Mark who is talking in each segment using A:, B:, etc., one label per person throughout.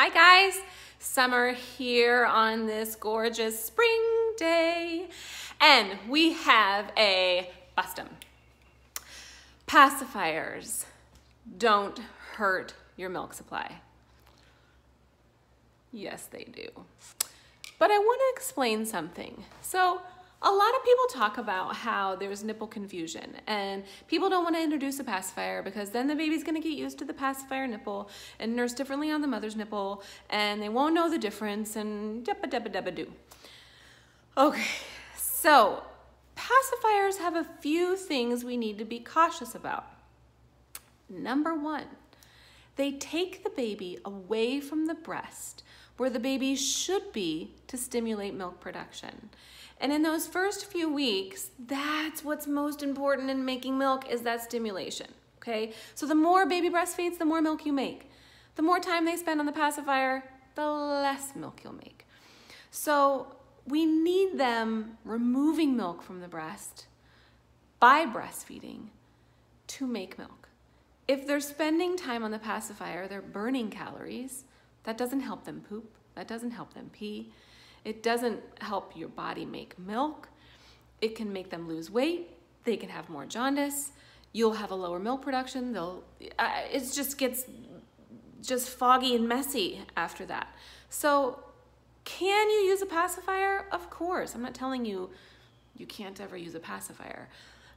A: Hi guys, Summer here on this gorgeous spring day and we have a Bust 'Em. Pacifiers don't hurt your milk supply. Yes, they do. But I want to explain something. So a lot of people talk about how there's nipple confusion and people don't want to introduce a pacifier because then the baby's going to get used to the pacifier nipple and nurse differently on the mother's nipple and they won't know the difference and debba debba debba do. Okay, so pacifiers have a few things we need to be cautious about. Number one, they take the baby away from the breast where the baby should be to stimulate milk production. And in those first few weeks, that's what's most important in making milk is that stimulation, okay? So the more baby breastfeeds, the more milk you make. The more time they spend on the pacifier, the less milk you'll make. So we need them removing milk from the breast by breastfeeding to make milk. If they're spending time on the pacifier, they're burning calories. That doesn't help them poop. That doesn't help them pee. It doesn't help your body make milk. It can make them lose weight. They can have more jaundice. You'll have a lower milk production. They'll, uh, it just gets just foggy and messy after that. So can you use a pacifier? Of course. I'm not telling you you can't ever use a pacifier.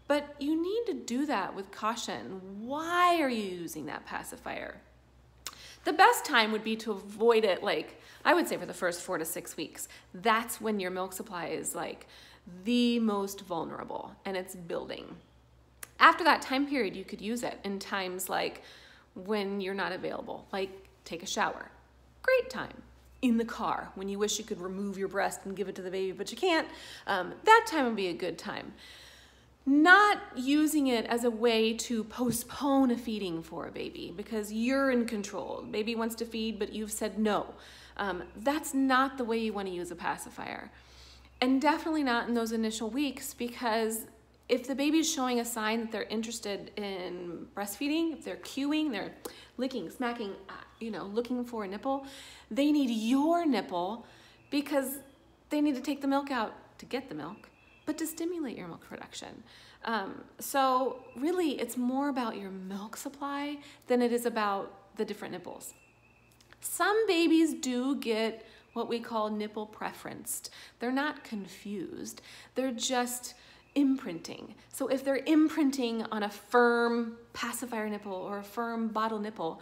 A: But you need to do that with caution. Why are you using that pacifier? The best time would be to avoid it like I would say for the first four to six weeks. That's when your milk supply is like the most vulnerable and it's building. After that time period, you could use it in times like when you're not available, like take a shower. Great time. In the car, when you wish you could remove your breast and give it to the baby, but you can't, um, that time would be a good time not using it as a way to postpone a feeding for a baby because you're in control. Baby wants to feed, but you've said no. Um, that's not the way you want to use a pacifier. And definitely not in those initial weeks because if the baby's showing a sign that they're interested in breastfeeding, if they're cueing, they're licking, smacking, uh, you know, looking for a nipple, they need your nipple because they need to take the milk out to get the milk, but to stimulate your milk production. Um, so really, it's more about your milk supply than it is about the different nipples. Some babies do get what we call nipple preferenced. They're not confused. They're just imprinting. So if they're imprinting on a firm pacifier nipple or a firm bottle nipple,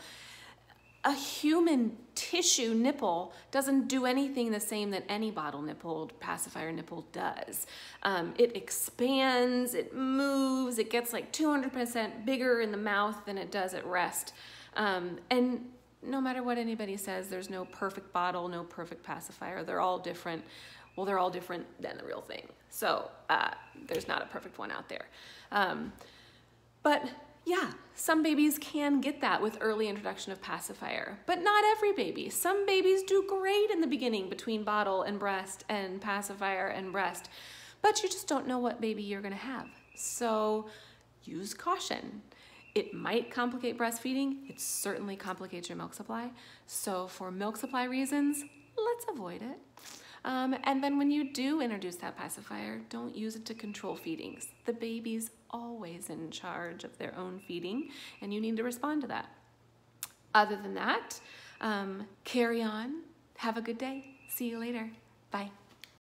A: a human tissue nipple doesn't do anything the same that any bottle nipple pacifier nipple does. Um, it expands, it moves, it gets like 200% bigger in the mouth than it does at rest. Um, and no matter what anybody says, there's no perfect bottle, no perfect pacifier. They're all different. Well, they're all different than the real thing. So uh, there's not a perfect one out there. Um, but yeah, some babies can get that with early introduction of pacifier, but not every baby. Some babies do great in the beginning between bottle and breast and pacifier and breast, but you just don't know what baby you're gonna have. So use caution. It might complicate breastfeeding. It certainly complicates your milk supply. So for milk supply reasons, let's avoid it. Um, and then when you do introduce that pacifier, don't use it to control feedings. The baby's always in charge of their own feeding, and you need to respond to that. Other than that, um, carry on. Have a good day. See you later. Bye.